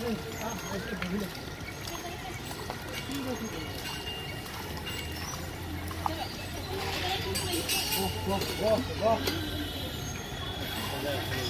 Go, go, go, go.